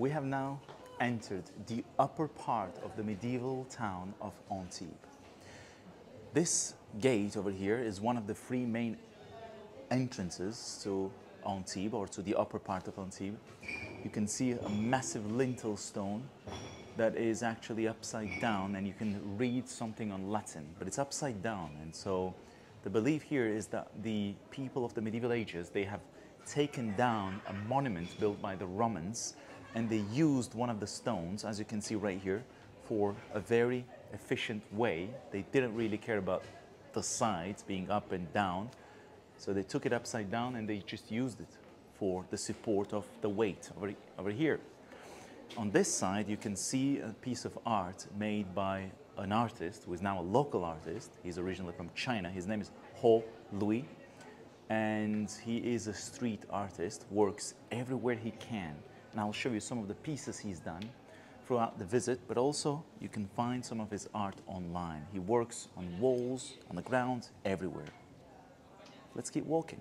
We have now entered the upper part of the medieval town of Antibes. This gate over here is one of the three main entrances to Antibes or to the upper part of Antibes. You can see a massive lintel stone that is actually upside down and you can read something on Latin, but it's upside down. And so the belief here is that the people of the medieval ages, they have taken down a monument built by the Romans and they used one of the stones, as you can see right here, for a very efficient way. They didn't really care about the sides being up and down. So they took it upside down and they just used it for the support of the weight over, over here. On this side, you can see a piece of art made by an artist who is now a local artist. He's originally from China. His name is Ho Lui. And he is a street artist, works everywhere he can. And I'll show you some of the pieces he's done throughout the visit, but also you can find some of his art online. He works on walls, on the ground, everywhere. Let's keep walking.